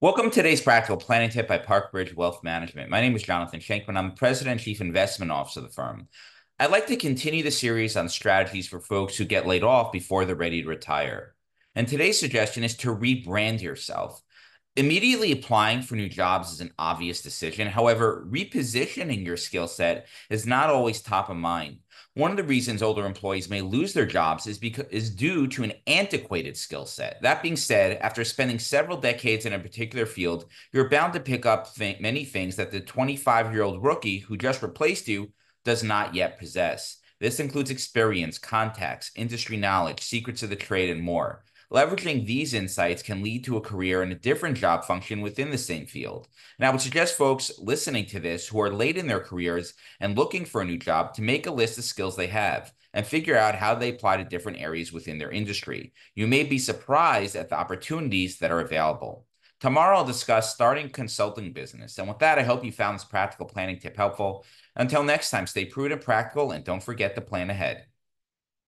Welcome to today's practical planning tip by Parkbridge Wealth Management. My name is Jonathan Shenkman. I'm President and Chief Investment Officer of the firm. I'd like to continue the series on strategies for folks who get laid off before they're ready to retire. And today's suggestion is to rebrand yourself. Immediately applying for new jobs is an obvious decision. However, repositioning your skill set is not always top of mind. One of the reasons older employees may lose their jobs is because is due to an antiquated skill set. That being said, after spending several decades in a particular field, you're bound to pick up th many things that the 25-year-old rookie who just replaced you does not yet possess. This includes experience, contacts, industry knowledge, secrets of the trade, and more. Leveraging these insights can lead to a career in a different job function within the same field. And I would suggest folks listening to this who are late in their careers and looking for a new job to make a list of skills they have and figure out how they apply to different areas within their industry. You may be surprised at the opportunities that are available. Tomorrow, I'll discuss starting consulting business. And with that, I hope you found this practical planning tip helpful. Until next time, stay prudent, practical, and don't forget to plan ahead.